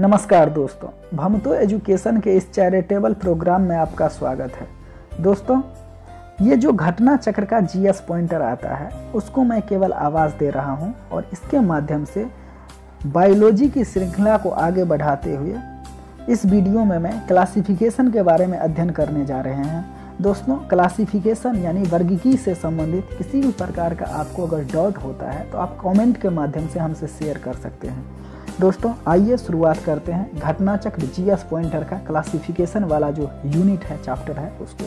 नमस्कार दोस्तों, भमतो एजुकेशन के इस चैरिटेबल प्रोग्राम में आपका स्वागत है। दोस्तों, ये जो घटना चक्र का जीएस पॉइंटर आता है, उसको मैं केवल आवाज़ दे रहा हूँ और इसके माध्यम से बायोलॉजी की श्रृंखला को आगे बढ़ाते हुए इस वीडियो में मैं क्लासिफिकेशन के बारे में अध्ययन करने जा रहे हैं। दोस्तों, क्लासिफिकेशन यानी वर्गीकी से संबंधित किसी भी प्रकार का आपको अगर डाउट होता है तो आप कमेंट के माध्यम से हमसे शेयर कर सकते हैं। दोस्तों, आइए शुरुआत करते हैं घटना चक्र जीएस पॉइंटर का क्लासिफिकेशन वाला जो यूनिट है चैप्टर है, उसको।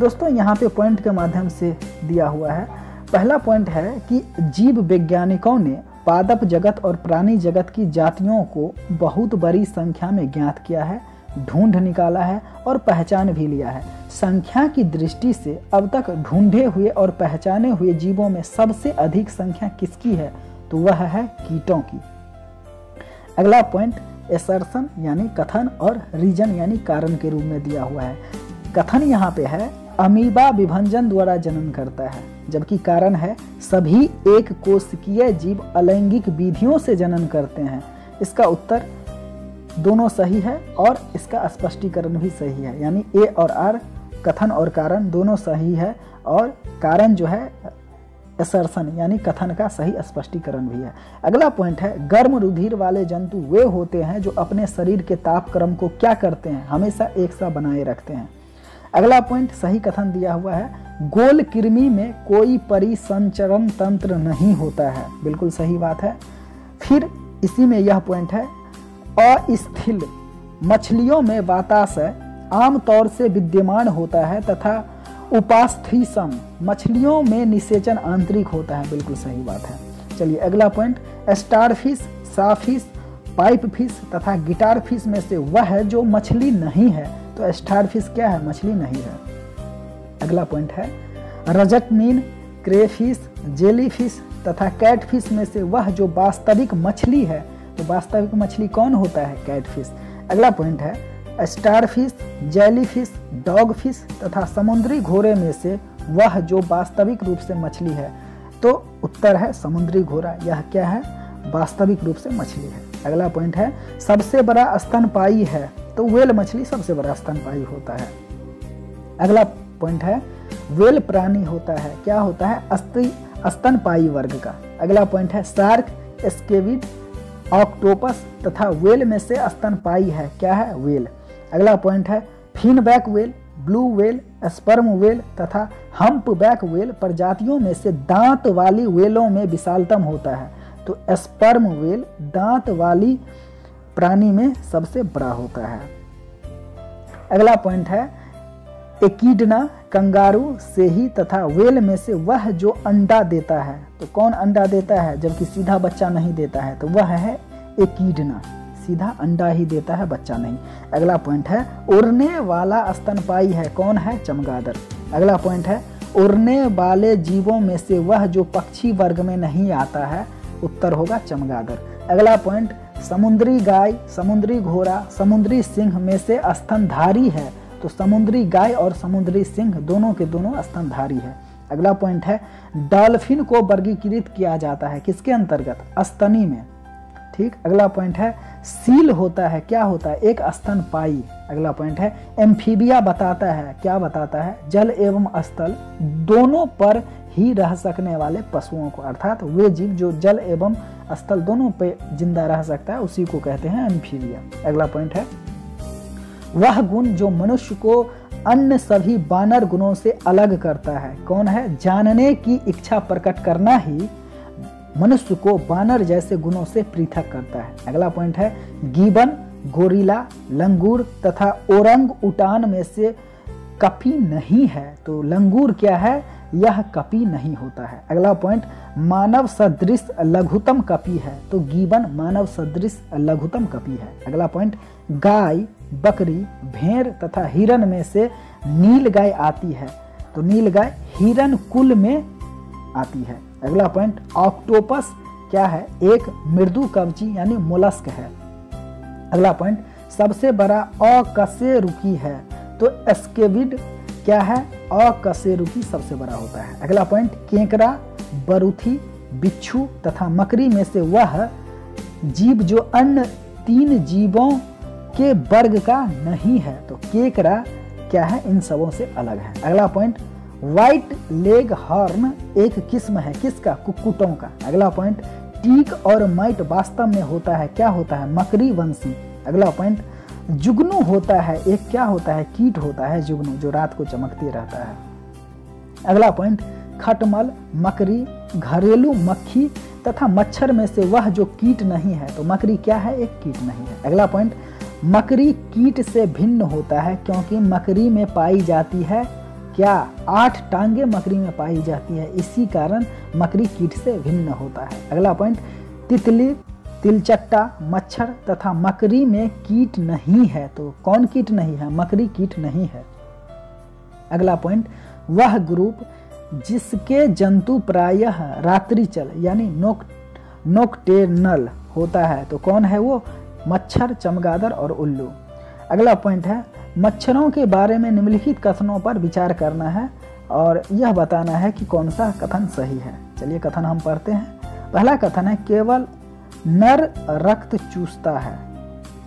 दोस्तों, यहाँ पे पॉइंट के माध्यम से दिया हुआ है। पहला पॉइंट है कि जीव वैज्ञानिकों ने पादप जगत और प्राणी जगत की जातियों को बहुत बड़ी संख्या में ज्ञात किया है, ढूंढ निकाला है और पहचान भी लिया है। संख्या की दृष्टि से अब तक ढूंढे हुए और पहचाने हुए जीवों में सबसे अधिक संख्या किसकी है? तो वह है कीटों की। अगला पॉइंट एसर्सन यानी कथन और रीजन यानी कारण के रूप में दिया हुआ है। कथन यहाँ पे है अमीबा विभंजन द्वारा जनन करता है, जबकि कारण है, सभी एक कोशिकीय जीव अलैंगिक विधियों से जनन करते हैं। इसका उत्तर, दोनों सही है और इसका स्पष्टीकरण भी सही है, यानी ए और आर कथन और कारण दोनों सही है और कारण जो है असर्सन, यानी कथन का सही स्पष्टीकरण भी है। अगला पॉइंट है, गर्म रुधिर वाले जंतु वे होते हैं जो अपने शरीर के ताप क्रम को क्या करते हैं? हमेशा एक सा बनाए रखते हैं। अगला पॉइंट सही कथन दिया हुआ है, गोल कृमि में कोई परिसंचरण तंत्र नहीं होता है। बिल्कुल सही बात है। फिर इसी में यह पॉइंट है, अस्थिल, मछलियों में वाताशय आमतौर से विद्यमान होता है तथा उपास्थीसम, मछलियों में निषेचन आंतरिक होता है। बिल्कुल सही बात है। चलिए, अगला point starfish sawfish pipefish तथा गिटार फ़िश में से वह है जो मछली नहीं है। तो स्टार फ़िश क्या है? मछली नहीं है। अगला पॉइंट है रजत मीन क्रेफिश जेली फ़िश तथा कैट फ़िश में से वह जो वास्तविक मछली है तो वास्तविक मछली कौन होता है? कैट फ़िश अगला पॉइंट है starfish jellyfish dogfish तथा समुद्री घोड़े में से वह जो वास्तविक रूप से मछली है तो उत्तर है समुद्री घोड़ा। यह क्या है? वास्तविक रूप से मछली है। अगला पॉइंट है, सबसे बड़ा स्तनपाई है तो वेल मछली सबसे बड़ा स्तनपाई होता है। अगला पॉइंट है वेल प्राणी होता है। क्या होता है? अस्थि स्तनपाई वर्ग का। अगला पॉइंट है सार्क स्केविड ऑक्टोपस तथा वेल में से स्तनपाई है। क्या है? वेल अगला पॉइंट है finback whale blue whale sperm whale तथा हम्प बैक वेल प्रजातियों में से दांत वाली वेलों में विशालतम होता है। तो स्पर्म वेल दांत वाली प्राणी में सबसे बड़ा होता है। अगला पॉइंट है एकीडना कंगारू से ही तथा वेल में से वह जो अंडा देता है। तो कौन अंडा देता है? जबकि सीधा बच्चा नहीं देता है तो वह है एकीडना सीधा अंडा ही देता है, बच्चा नहीं। अगला पॉइंट है, उड़ने वाला स्तनपाई है, कौन है? चमगादड़। अगला पॉइंट है, उड़ने वाले जीवों में से वह जो पक्षी वर्ग में नहीं आता है, उत्तर होगा चमगादड़। अगला पॉइंट समुद्री गाय, समुद्री घोड़ा, समुद्री सिंह में से स्तनधारी है तो समुद्री गाय और समुद्री सिंह दोनों के दोनों स्तनधारी है। अगला पॉइंट है, डॉल्फिन को वर्गीकृत किया जाता है, किसके अंतर्गत? स्तनी में। ठीक? अगला पॉइंट है सील होता है, क्या होता है? एक स्तन पाई। अगला पॉइंट है एम्फीबिया बताता है। क्या बताता है? जल एवं स्थल दोनों पर ही रह सकने वाले पशुओं को। अर्थात वे जीव जो जल एवं स्थल दोनों पे ज़िंदा रह सकता है, उसी को कहते हैं एम्फीबिया अगला पॉइंट है, वह गुण जो मनुष्य को अन्य सभी बानर गुणों से अलग करता है। कौन है? जानने की इच्छा प्रकट करना ही मनुष्य को बानर जैसे गुणों से पृथक करता है। अगला पॉइंट है, गीबन, गोरिला, लंगूर तथा ओरंग उटान में से कपी नहीं है। तो लंगूर क्या है? यह कपी नहीं होता है। अगला पॉइंट मानव सदृश लघुतम कपी है। तो गीबन मानव सदृश लघुतम कपी है। अगला पॉइंट गाय, बकरी, भेड़ तथा हिरण में से नील गाय आती है। तो नील गाय हिरन कुल में आती है। अगला पॉइंट ऑक्टोपस क्या है? एक मृदु कवची यानी मोलस्क है। अगला पॉइंट सबसे बड़ा अकशेरुकी है। तो एस्केविड क्या है? अकशेरुकी सबसे बड़ा होता है। अगला पॉइंट केकड़ा, बरूथी, बिच्छू तथा मकरी में से वह जीव जो अन्य तीन जीवों के वर्ग का नहीं है। तो केकड़ा क्या है? इन सबों से अलग है। अगला पॉइंट व्हाइट लेग हॉर्न एक किस्म है। किसका? कुक्कुटों का। अगला पॉइंट टीक और माइट वास्तव में होता है। क्या होता है? मकरी वंशी। अगला पॉइंट जुगनू होता है। एक क्या होता है? कीट होता है जुगनू, जो रात को चमकती रहता है। अगला पॉइंट खटमल, मकरी, घरेलू मक्खी तथा मच्छर में से वह जो कीट नहीं है तो मकरी क्या है? एक कीट नहीं है। अगला पॉइंट मकरी कीट से भिन्न होता है, क्योंकि मकरी में पाई जाती है क्या आठ टांगे मकरी में पाई जाती है? इसी कारण मकरी कीट से भिन्न होता है। अगला पॉइंट तितली, तिलचट्टा, मच्छर तथा मकरी में कीट नहीं है तो कौन कीट नहीं है? मकरी कीट नहीं है। अगला पॉइंट वह ग्रुप जिसके जंतु प्रायः रात्रिचल यानी नोक, नोकटेनल होता है तो कौन है वो? मच्छर, चमगादड़ और उल्लू। अगला पॉइंट है मच्छरों के बारे में निम्नलिखित कथनों पर विचार करना है और यह बताना है कि कौन सा कथन सही है। चलिए कथन हम पढ़ते हैं। पहला कथन है, केवल नर रक्त चूसता है।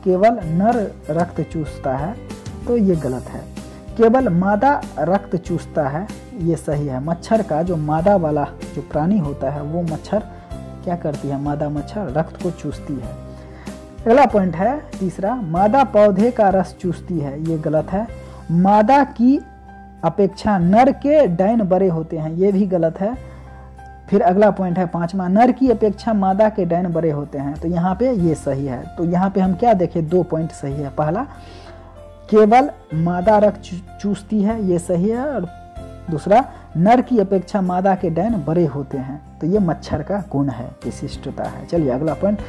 केवल नर रक्त चूसता है तो ये गलत है। केवल मादा रक्त चूसता है, ये सही है। मच्छर का जो मादा वाला जो प्राणी होता है, वो मच्छर क्या करती है? मादा मच्छर रक्त को चूसती है। अगला पॉइंट है, तीसरा, मादा पौधे का रस चूसती है, ये गलत है। मादा की अपेक्षा नर के डैन बड़े होते हैं, ये भी गलत है। फिर अगला पॉइंट है पांचवा, नर की अपेक्षा मादा के डैन बड़े होते हैं तो यहाँ पे ये सही है। तो यहाँ पे हम क्या देखें, दो पॉइंट सही है। पहला, केवल मादा रक्त चूसती है, ये सही है, और दूसरा नर की अपेक्षा मादा के डैन बड़े होते हैं। तो ये मच्छर का गुण है विशिष्टता है। चलिए अगला पॉइंट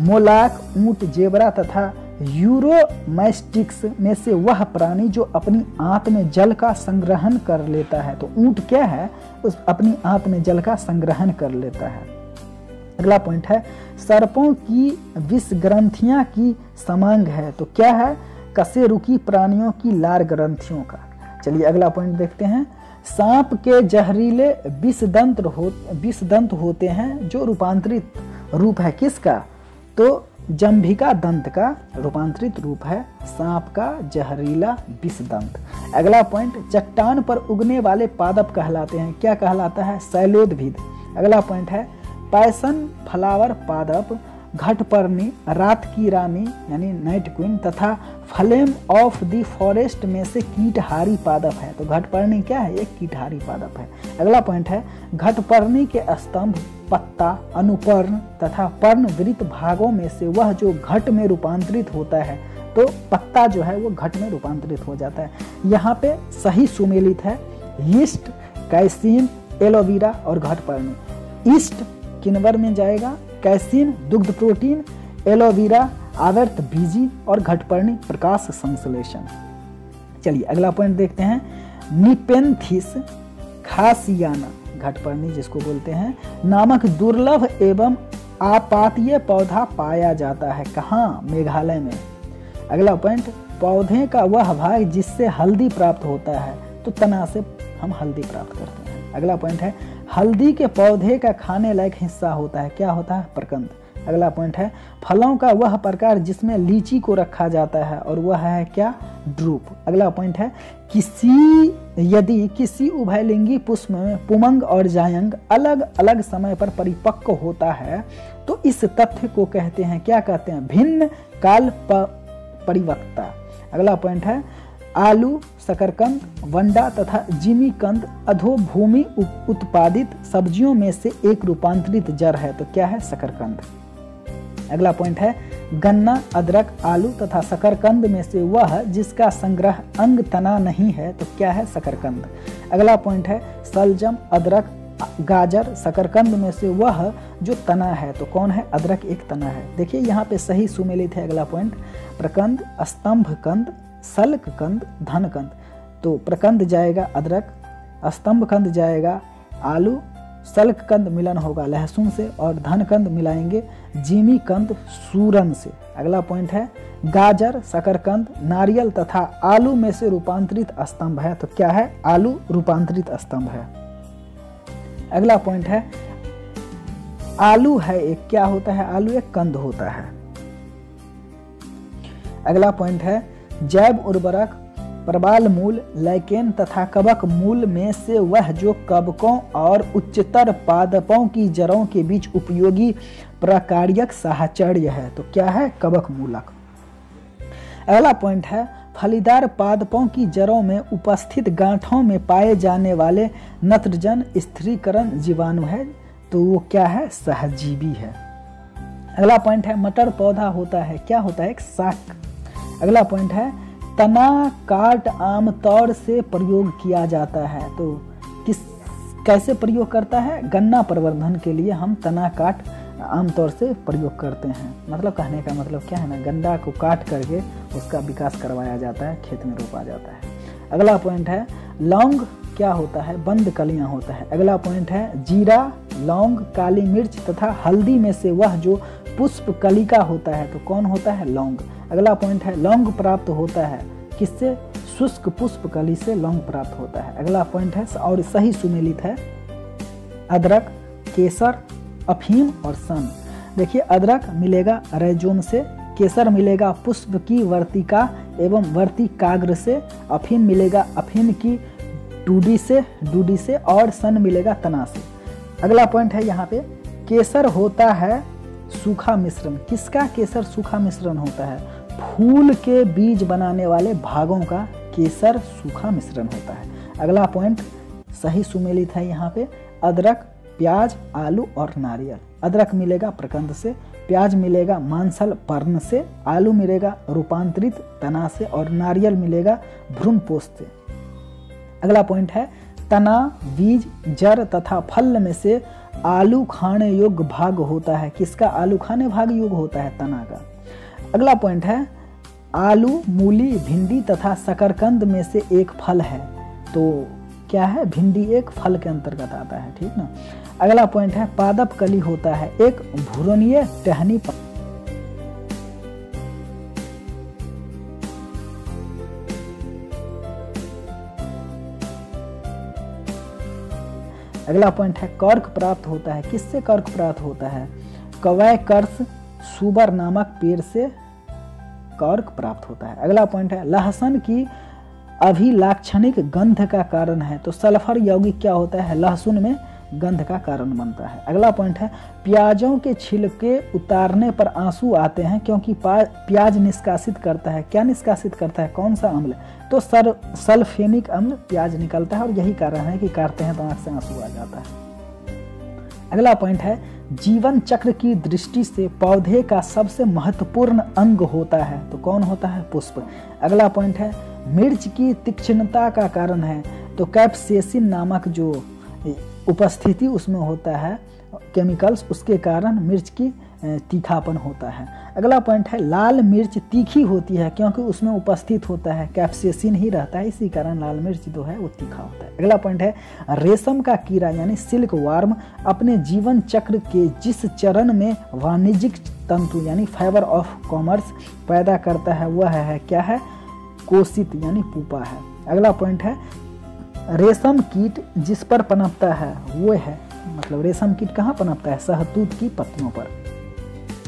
मोलाक, ऊँट, जेबरा तथा यूरोमैस्टिक्स में से वह प्राणी जो अपनी आंत में जल का संग्रहण कर लेता है। तो ऊँट क्या है? उस अपनी आंत में जल का संग्रहण कर लेता है। अगला पॉइंट है, सर्पों की विष ग्रंथियाँ की समांग है। तो क्या है? कसे रुकी प्राणियों की लार ग्रंथियों का। चलिए अगला पॉइंट देखते हैं। सांप के जहरीले विष दंत हो, विषदंत होते हैं, जो रूपांतरित रूप है किसका? तो जम्भिका दंत का रूपांतरित रूप है सांप का जहरीला विषदंत। अगला पॉइंट चट्टान पर उगने वाले पादप कहलाते हैं। क्या कहलाता है? शैलोदभिद अगला पॉइंट है, पैसन फ्लावर पादप घटपर्णी रात की रानी, यानी नाइट क्वीन तथा फ्लेम ऑफ़ द फॉरेस्ट में से कीटहारी पादप है। तो घटपर्णी क्या है? एक कीटहारी पादप है। अगला पॉइंट है घटपर्णी के स्तंभ, पत्ता, अनुपर्ण तथा पर्ण वृत्त भागों में से वह जो घट में रूपांतरित होता है तो पत्ता जो है वो घट में रूपांतरित हो जाता है। यहाँ पे सही सुमेलित है, ईस्ट, कैसीन, एलोवेरा और घटपर्णी ईस्ट किन्वर में जाएगा कैसीन, दुग्ध प्रोटीन एलोवेरा आवर्त, बीजी और घटपर्णी प्रकाश संश्लेषण। चलिए, अगला पॉइंट देखते हैं। निपेंथिस खासियाना घटपर्णी, जिसको बोलते हैं, नामक दुर्लभ एवं आपातीय पौधा पाया जाता है। कहाँ? मेघालय में। अगला पॉइंट पौधे का वह भाग जिससे हल्दी प्राप्त होता है। तो तना से हम हल्दी प्राप्त करते हैं। अगला पॉइंट है हल्दी के पौधे का खाने लायक हिस्सा होता है। क्या होता है? प्रकंद। अगला पॉइंट है, फलों का वह प्रकार जिसमें लीची को रखा जाता है और वह है क्या? ड्रूप अगला पॉइंट है, किसी, यदि किसी उभयलिंगी, पुष्प में पुमंग और जायंग अलग अलग समय पर परिपक्व होता है तो इस तथ्य को कहते हैं, क्या कहते हैं? भिन्न काल परिवक्ता अगला पॉइंट है आलू, शकरकंद, वंडा तथा जिमी कंद अधोभूमि उत्पादित सब्जियों में से एक रूपांतरित जड़ है। तो क्या है शकरकंद? अगला पॉइंट है, गन्ना, अदरक, आलू तथा शकरकंद में से वह जिसका संग्रह अंग तना नहीं है तो क्या है शकरकंद? अगला पॉइंट है सलजम अदरक, गाजर, शकरकंद में से वह जो तना है तो कौन है? अदरक एक तना है। देखिए, यहाँ पे सही सुमेलित है अगला पॉइंट प्रकंद स्तंभ कंद सल्क कंद धन कंद तो प्रकंद जाएगा अदरक स्तंभ कंद जाएगा आलू सल्क कंद मिलन होगा लहसुन से और धन कंद मिलाएँगे जीमी कंद सूरन से। अगला पॉइंट है, गाजर, शकरकंद, नारियल तथा आलू में से रूपांतरित स्तंभ है। तो क्या है? आलू रूपांतरित स्तंभ है। अगला पॉइंट है, आलू है एक, क्या होता है? आलू एक कंद होता है। अगला पॉइंट है जैव उर्वरक, प्रबाल मूल, लैकेन तथा कवक मूल में से वह जो कवकों और उच्चतर पादपों की जड़ों के बीच उपयोगी प्रकार्यक साहचर्य है। तो क्या है कवक मूलक? अगला पॉइंट है, फलीदार पादपों की जड़ों में उपस्थित गांठों में पाए जाने वाले नत्रजन स्थिरीकरण जीवाणु है। तो वो क्या है? सहजीवी है। अगला पॉइंट है, मटर पौधा होता है, क्या होता है? एक शाक अगला पॉइंट है, तना काट आमतौर से प्रयोग किया जाता है। तो किस, कैसे प्रयोग करता है? गन्ना प्रवर्धन के लिए हम तना काट आमतौर से प्रयोग करते हैं। मतलब कहने का मतलब क्या है ना? गन्ना को काट करके उसका विकास करवाया जाता है, खेत में रोपा जाता है। अगला पॉइंट है, लौंग क्या होता है? बंद कलियाँ होता है। अगला पॉइंट है, जीरा, लौंग, काली मिर्च तथा हल्दी में से वह जो पुष्प कलिका होता है तो कौन होता है? लौंग। अगला पॉइंट है, लौंग प्राप्त होता है। किससे? शुष्क पुष्प कली से लौंग प्राप्त होता है। अगला पॉइंट है, और सही सुमेलित है, अदरक, केसर, अफीम और सन। देखिए, अदरक मिलेगा रेजोम से, केसर मिलेगा पुष्प की वर्तिका एवं वर्तिकाग्र से, अफीम मिलेगा अफीम की डूडी से डूडी से, और सन मिलेगा तना से। अगला पॉइंट है यहाँ पे, केसर होता है सूखा मिश्रण। किसका केसर सूखा मिश्रण होता है? फूल के बीज बनाने वाले भागों का केसर सूखा मिश्रण होता है। अगला पॉइंट सही सुमेलित है यहाँ पे। अदरक, प्याज, आलू और नारियल। अदरक मिलेगा प्रकंद से, प्याज मिलेगा मांसल, पर्ण से, आलू मिलेगा रूपांतरित तना से और नारियल मिलेगा भ्रूण पोस्त से। अगला पॉइंट है, तना, बीज, जड़ तथा फल में से आलू खाने योग्य भाग होता है। किसका? आलू खाने भाग योग्य होता है तना का। अगला पॉइंट है, आलू, मूली, भिंडी तथा शकरकंद में से एक फल है। तो क्या है? भिंडी एक फल के अंतर्गत आता है, ठीक ना? अगला पॉइंट है, पादप कली होता है, एक भूरणीय टहनी अगला पॉइंट है, कर्क प्राप्त होता है, किससे कर्क प्राप्त होता है? कवय, कर्स सुबर नामक पेड़ से कर्क प्राप्त होता है। अगला पॉइंट है, लहसुन की अभिलाक्षणिक गंध का कारण है। तो सल्फ़र यौगिक क्या होता है? लहसुन में गंध का कारण बनता है। अगला पॉइंट है, प्याजों के छिलके उतारने पर आँसू आते हैं क्योंकि प्याज निष्कासित करता है। क्या निष्कासित करता है? कौन सा अम्ल? तो सर, सल्फेनिक अम्ल प्याज निकलता है और यही कारण है कि काटते हैं तो आँख से आँसू आ जाता है। अगला पॉइंट है जीवन चक्र की दृष्टि से पौधे का सबसे महत्वपूर्ण अंग होता है। तो कौन होता है? पुष्प। अगला पॉइंट है, मिर्च की तीक्ष्णता का कारण है। तो कैप्सेसिन नामक जो उपस्थिति उसमें होता है केमिकल्स उसके कारण मिर्च की तीखापन होता है। अगला पॉइंट है, लाल मिर्च तीखी होती है क्योंकि उसमें उपस्थित होता है, कैप्सेसिन ही रहता है, इसी कारण लाल मिर्च जो है वो तीखा होता है। अगला पॉइंट है, रेशम का कीड़ा यानी सिल्क वार्म अपने जीवन चक्र के जिस चरण में वाणिज्यिक तंतु यानी फाइबर ऑफ़ कॉमर्स पैदा करता है, वह है क्या है? कोशित यानी पुपा है। अगला पॉइंट है, रेशम कीट जिस पर पनपता है, वो है मतलब रेशम कीट कहाँ पनपता है? सहतूत की पत्तियों पर।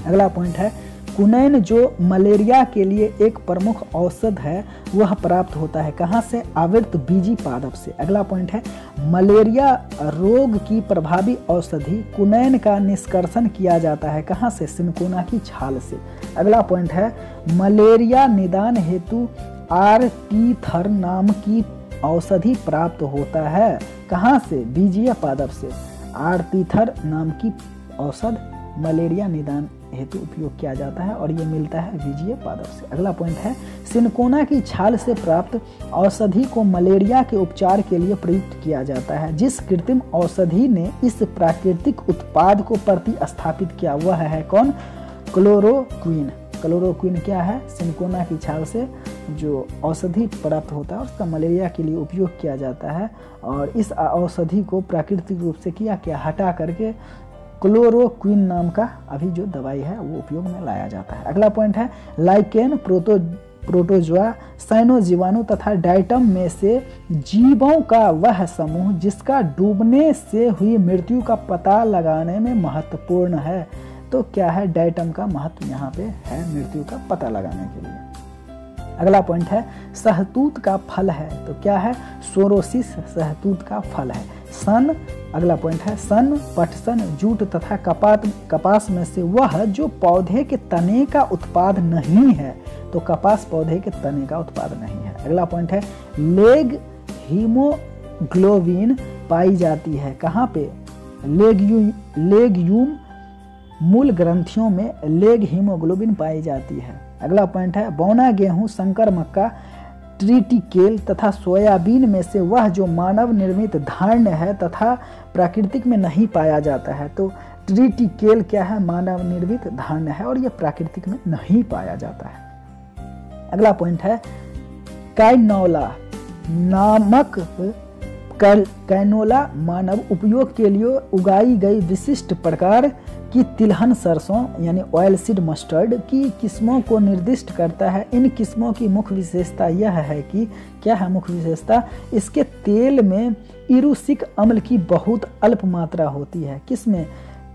अगला पॉइंट है, कुनैन जो मलेरिया के लिए एक प्रमुख औषध है, वह प्राप्त होता है कहाँ से? आवृत बीजी पादप से। अगला पॉइंट है, मलेरिया रोग की प्रभावी औषधि कुनैन का निष्कर्षण किया जाता है कहाँ से? सिनकोना की छाल से। अगला पॉइंट है, मलेरिया निदान हेतु आर टी थर नाम की औषधि प्राप्त होता है कहाँ से? बीजीय पादप से। आर आरतीथर नाम की औषध मलेरिया निदान हेतु उपयोग किया जाता है और ये मिलता है विजय पादप से। अगला पॉइंट है, सिनकोना की छाल से प्राप्त औषधि को मलेरिया के उपचार के लिए प्रयुक्त किया जाता है, जिस कृत्रिम औषधि ने इस प्राकृतिक उत्पाद को प्रतिस्थापित किया वह है कौन? क्लोरोक्विन। क्लोरोक्विन क्या है? सिनकोना की छाल से जो औषधि प्राप्त होता है, उसका मलेरिया के लिए उपयोग किया जाता है और इस औषधि को प्राकृतिक रूप से किया क्या हटा करके क्लोरोक्विन नाम का अभी जो दवाई है, वो उपयोग में लाया जाता है। अगला पॉइंट है, लाइकेन प्रोटो, प्रोटोजोआ सैनो जीवाणु तथा डाइटम में से जीवों का वह समूह जिसका डूबने से हुई मृत्यु का पता लगाने में महत्वपूर्ण है। तो क्या है डाइटम का महत्व यहाँ पे है मृत्यु का पता लगाने के लिए? अगला पॉइंट है, सहतूत का फल है। तो क्या है? सोरोसिस सहतूत का फल है। सन, अगला पॉइंट है, सन पटसन जूट तथा कपात, कपास में से वह जो पौधे के तने का उत्पाद नहीं है तो कपास पौधे के तने का उत्पाद नहीं है। अगला पॉइंट है, लेग हीमोग्लोबिन पाई जाती है। कहाँ पे? लेग्यू लेग्यूम मूल ग्रंथियों में लेग हीमोग्लोबिन पाई जाती है। अगला पॉइंट है, बौना गेहूँ संकर मक्का ट्रिटिकेल तथा सोयाबीन में से वह जो मानव निर्मित धान्य है तथा प्राकृतिक में नहीं पाया जाता है तो ट्रिटिकेल क्या है? मानव निर्मित धान्य है और यह प्राकृतिक में नहीं पाया जाता है। अगला पॉइंट है, कैनोला नामक कैनोला मानव उपयोग के लिए उगाई गई विशिष्ट प्रकार की तिलहन सरसों, यानी ऑयल सीड मस्टर्ड की किस्मों को निर्दिष्ट करता है। इन किस्मों की मुख्य विशेषता यह है कि, क्या है मुख्य विशेषता? इसके तेल में इरुसिक अम्ल की बहुत अल्प मात्रा होती है। किसमें?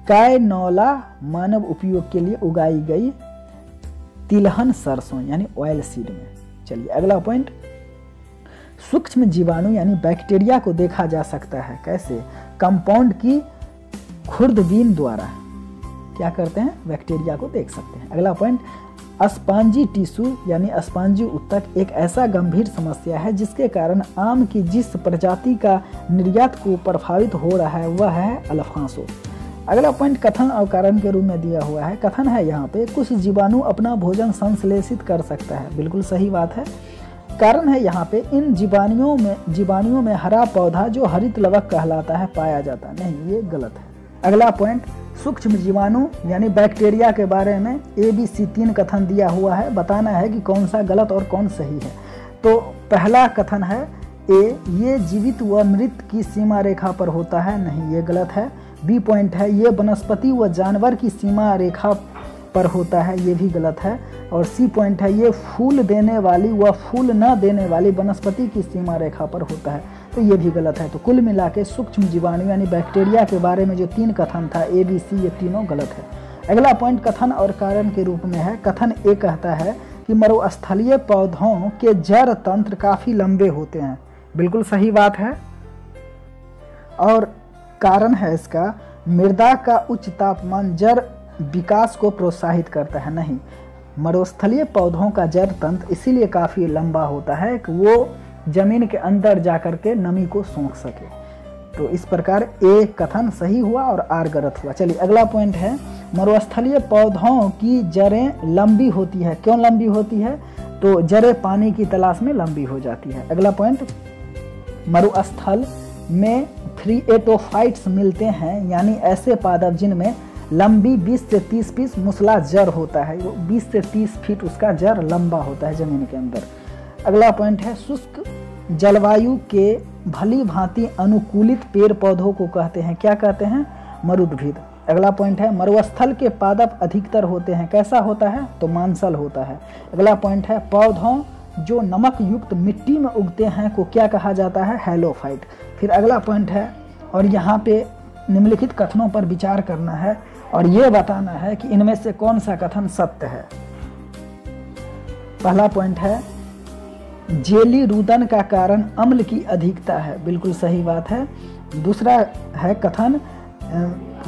कैनोला मानव उपयोग के लिए उगाई गई तिलहन सरसों, यानी ऑयल सीड में। चलिए, अगला पॉइंट सूक्ष्म जीवाणु, यानी बैक्टीरिया को देखा जा सकता है। कैसे? कंपाउंड की खुर्दबीन द्वारा। क्या करते हैं? बैक्टीरिया को देख सकते हैं। अगला पॉइंट अस्पांजी टिश्यू, यानी अस्पांजी उत्तक एक ऐसा गंभीर समस्या है जिसके कारण आम की जिस प्रजाति का निर्यात को प्रभावित हो रहा है, वह है अल्फांसो। अगला पॉइंट कथन और कारण के रूप में दिया हुआ है। कथन है यहाँ पे, कुछ जीवाणु अपना भोजन संश्लेषित कर सकता है। बिल्कुल सही बात है। कारण है यहाँ पे, इन जीवाणुओं में जीवाणुओं में हरा पौधा जो हरित लवक कहलाता है, पाया जाता है। नहीं, ये गलत है। अगला पॉइंट सूक्ष्म जीवाणु, यानी बैक्टीरिया के बारे में ए बी सी तीन कथन दिया हुआ है। बताना है कि कौन सा गलत और कौन सही है। तो पहला कथन है, ए, ये जीवित व मृत की सीमा रेखा पर होता है। नहीं, ये गलत है। बी पॉइंट है, ये वनस्पति व जानवर की सीमा रेखा पर होता है। ये भी गलत है। और सी पॉइंट है, ये फूल देने वाली व फूल न देने वाली वनस्पति की सीमा रेखा पर होता है। तो ये भी गलत है। तो कुल मिला के सूक्ष्म जीवाणु यानी बैक्टीरिया के बारे में जो तीन कथन था ए बी सी ये तीनों गलत है। अगला पॉइंट कथन और कारण के रूप में है। कथन ए कहता है कि मरुस्थलीय पौधों के जड़ तंत्र काफ़ी लंबे होते हैं। बिल्कुल सही बात है। और कारण है इसका, मृदा का उच्च तापमान जड़ विकास को प्रोत्साहित करता है। नहीं, मरुस्थलीय पौधों का जड़ तंत्र इसीलिए काफ़ी लंबा होता है कि वो ज़मीन के अंदर जा कर के नमी को सोख सके। तो इस प्रकार ए कथन सही हुआ और आर गलत हुआ। चलिए, अगला पॉइंट है, मरुस्थलीय पौधों की जड़ें लंबी होती है। क्यों लंबी होती है? तो जड़ें पानी की तलाश में लंबी हो जाती है। अगला पॉइंट मरुस्थल में थ्री एटोफाइट्स मिलते हैं, यानी ऐसे पादप जिनमें लंबी 20 से 30 फीट मुसला जड़ होता है। वो 20 से 30 फीट उसका जड़ लंबा होता है ज़मीन के अंदर। अगला पॉइंट है, शुष्क जलवायु के भली भांति अनुकूलित पेड़ पौधों को कहते हैं। क्या कहते हैं? मरुद्भिद। अगला पॉइंट है, मरुस्थल के पादप अधिकतर होते हैं। कैसा होता है? तो मांसल होता है। अगला पॉइंट है, पौधों जो नमक युक्त मिट्टी में उगते हैं को क्या कहा जाता है? हेलोफाइट फिर अगला पॉइंट है, और यहाँ पे निम्नलिखित कथनों पर विचार करना है, और ये बताना है कि इनमें से कौन सा कथन सत्य है? पहला पॉइंट है जेली रुदन का कारण अम्ल की अधिकता है। बिल्कुल सही बात है। दूसरा है कथन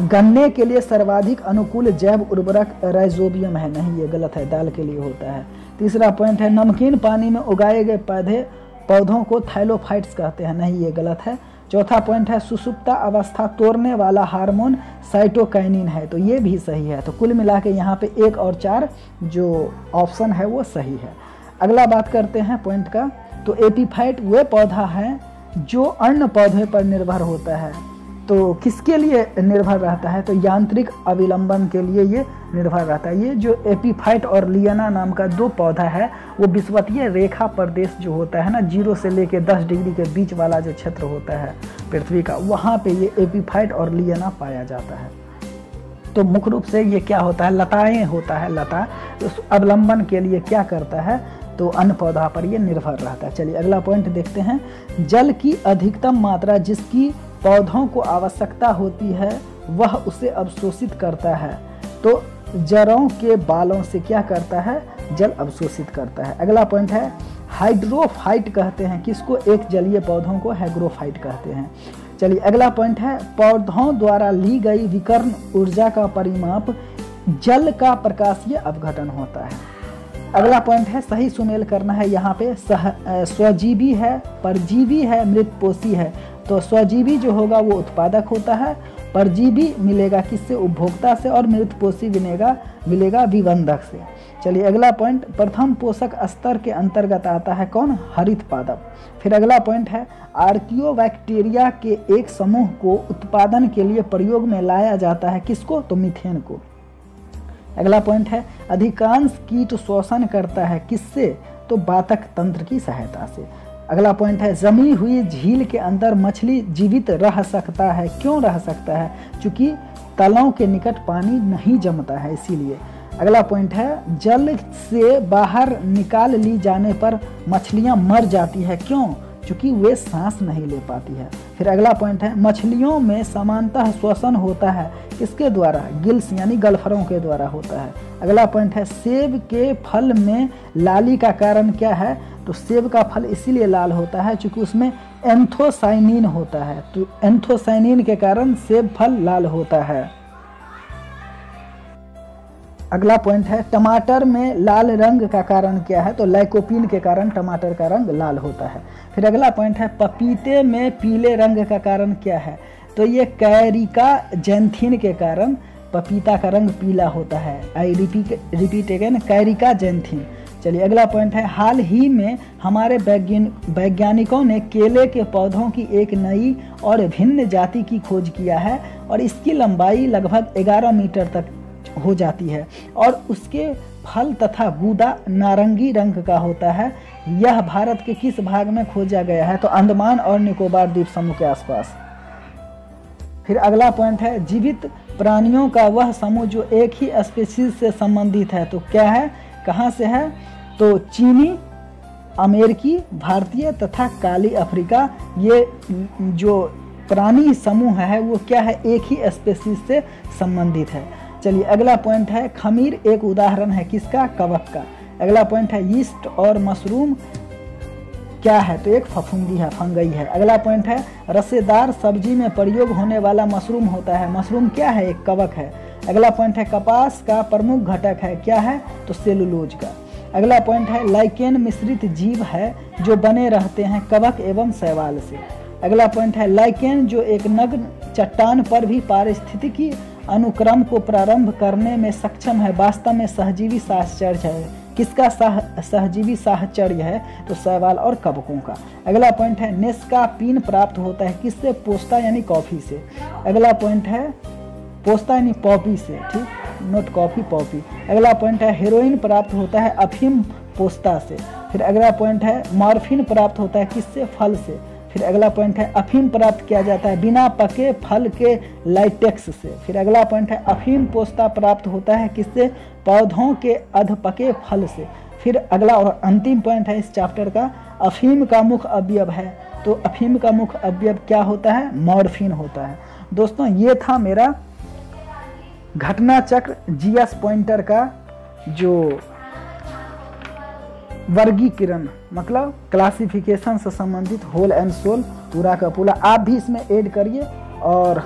गन्ने के लिए सर्वाधिक अनुकूल जैव उर्वरक राइजोबियम है। नहीं, ये गलत है। दाल के लिए होता है। तीसरा पॉइंट है, नमकीन पानी में उगाए गए पौधे, पौधों को थाइलोफाइट्स कहते हैं। नहीं, ये गलत है। चौथा पॉइंट है, सुसुप्ता अवस्था तोड़ने वाला हार्मोन साइटोकाइनिन है। तो ये भी सही है। तो कुल मिला के यहाँ पे एक और चार जो ऑप्शन है, वो सही है। अगला बात करते हैं पॉइंट का। तो एपीफाइट वह पौधा है जो अन्य पौधे पर निर्भर होता है। तो किसके लिए निर्भर रहता है? तो यांत्रिक अविलंबन के लिए ये निर्भर रहता है। ये जो एपीफाइट और लियना नाम का दो पौधा है, वो विश्वतीय रेखा प्रदेश जो होता है ना, ज़ीरो से लेके दस डिग्री के बीच वाला जो क्षेत्र होता है पृथ्वी का, वहाँ पे ये एपीफाइट और लियना पाया जाता है। तो मुख्य रूप से ये क्या होता है? लताएँ होता है, लता। तो अवलंबन के लिए क्या करता है? तो अन्य पौधा पर यह निर्भर रहता है। चलिए, अगला पॉइंट देखते हैं। जल की अधिकतम मात्रा जिसकी पौधों को आवश्यकता होती है, वह उसे अवशोषित करता है। तो जड़ों के बालों से क्या करता है? जल अवशोषित करता है। अगला पॉइंट है हाइड्रोफाइट कहते हैं। किसको? एक जलीय पौधों को हाइग्रोफाइट कहते हैं। चलिए, अगला पॉइंट है, पौधों द्वारा ली गई विकर्ण ऊर्जा का परिमाप, जल का प्रकाशीय अवघटन होता है। अगला पॉइंट है, सही सुमेल करना है यहाँ पे। सह स्वजीवी है, परजीवी है, मृतपोषी है। तो स्वजीवी जो होगा वो उत्पादक होता है, परजीवी मिलेगा किससे? उपभोक्ता से और मृतपोषी मिलेगा मिलेगा विबंधक से। चलिए अगला पॉइंट प्रथम पोषक स्तर के अंतर्गत आता है कौन? हरित पादप फिर अगला पॉइंट है, आर्कियोबैक्टीरिया के एक समूह को उत्पादन के लिए प्रयोग में लाया जाता है किसको? तो मिथेन को। अगला पॉइंट है, अधिकांश कीट शोषण करता है। किससे? तो बातक तंत्र की सहायता से। अगला पॉइंट है, जमी हुई झील के अंदर मछली जीवित रह सकता है। क्यों रह सकता है? क्योंकि तलों के निकट पानी नहीं जमता है, इसीलिए। अगला पॉइंट है, जल से बाहर निकाल ली जाने पर मछलियाँ मर जाती है। क्यों? क्योंकि वे सांस नहीं ले पाती है। फिर अगला पॉइंट है, मछलियों में समानतः श्वसन होता है। किसके द्वारा? गिल्स, यानी गल्फरों के द्वारा होता है। अगला पॉइंट है, सेब के फल में लाली का कारण क्या है? तो सेब का फल इसीलिए लाल होता है चूँकि उसमें एंथोसाइनिन होता है। तो एंथोसाइनिन के कारण सेब फल लाल होता है। अगला पॉइंट है, टमाटर में लाल रंग का कारण क्या है? तो लाइकोपिन के कारण टमाटर का रंग लाल होता है। फिर अगला पॉइंट है, पपीते में पीले रंग का कारण क्या है? तो ये कैरिका जेंथिन के कारण पपीता का रंग पीला होता है। I repeat repeat again caricaxanthin. चलिए, अगला पॉइंट है, हाल ही में हमारे वैज्ञानिकों ने केले के पौधों की एक नई और भिन्न जाति की खोज किया है और इसकी लंबाई लगभग 11 मीटर तक हो जाती है और उसके फल तथा गूदा नारंगी रंग का होता है। यह भारत के किस भाग में खोजा गया है? तो अंडमान और निकोबार द्वीप समूह के आसपास। फिर अगला पॉइंट है, जीवित प्राणियों का वह समूह जो एक ही स्पेसीज से संबंधित है। तो क्या है? कहाँ से है? तो चीनी, अमेरिकी, भारतीय तथा काली अफ्रीका, ये जो प्राणी समूह है, वो क्या है? एक ही स्पेसीज से संबंधित है। चलिए, अगला पॉइंट है खमीर एक उदाहरण है। किसका? कवक का। अगला पॉइंट है यीस्ट और मशरूम क्या है? तो एक फफूंदी है, फंगई है। अगला पॉइंट है रसेदार सब्ज़ी में प्रयोग होने वाला मशरूम होता है। मशरूम क्या है? एक कवक है। अगला पॉइंट है कपास का प्रमुख घटक है। क्या है? तो सेलुलोज का। अगला पॉइंट है लाइकेन मिश्रित जीव है जो बने रहते हैं कवक एवं शैवाल से। अगला पॉइंट है लाइकेन जो एक नग्न चट्टान पर भी पारिस्थितिकी अनुक्रम को प्रारंभ करने में सक्षम है। वास्तव में सहजीवी साहचर्य है। किसका सह, सहजीवी साहचर्य है? तो सहवाल और कबकों का अगला पॉइंट है, नेस्का पीन प्राप्त होता है किससे? पोस्ता यानी कॉफ़ी से। अगला पॉइंट है, पोस्ता यानी पॉपी से, ठीक? Note coffee poppy. अगला पॉइंट है हेरोइन प्राप्त होता है अफीम पोस्ता से। फिर अगला पॉइंट है मॉर्फिन प्राप्त होता है किससे? फल से। फिर अगला पॉइंट है, अफीम प्राप्त किया जाता है बिना पके फल के लाइटेक्स से। फिर अगला पॉइंट है, अफीम पोस्ता प्राप्त होता है किससे? पौधों के अधपके फल से। फिर अगला और अंतिम पॉइंट है इस चैप्टर का, अफीम का मुख्य अवयव है। तो अफीम का मुख्य अवयव क्या होता है? मॉर्फिन होता है। दोस्तों, ये था मेरा घटना चक्र जीएस पॉइंटर का जो वर्गीकरण मतलब क्लासिफिकेशन से संबंधित होल एंड सोल पूरा का पूरा। आप भी इसमें ऐड करिए और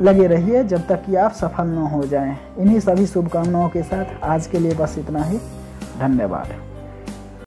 लगे रहिए जब तक कि आप सफल न हो जाएँ। इन्हीं सभी शुभकामनाओं के साथ आज के लिए बस इतना ही। धन्यवाद।